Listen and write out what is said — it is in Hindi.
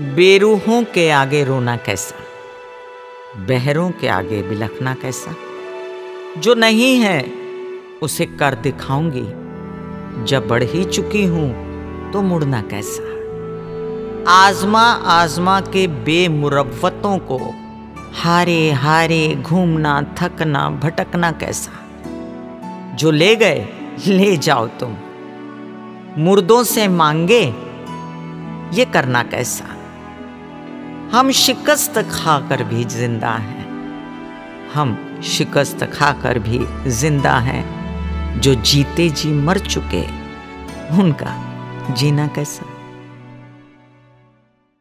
बेरूहों के आगे रोना कैसा? बहरों के आगे बिलखना कैसा? जो नहीं है, उसे कर दिखाऊँगी। जब बढ़ ही चुकी हूँ तो मुड़ना कैसा? आजमा आजमा के बेमुरवतों को, हारे हारे घूमना, थकना, भटकना कैसा? जो ले गए, ले जाओ तुम। मुर्दों से मांगे, ये करना कैसा? हम शिकस्त खाकर भी ज़िंदा हैं। हम शिकस्त खाकर भी ज़िंदा हैं। जो जीते जी मर चुके, उनका जीना कैसा?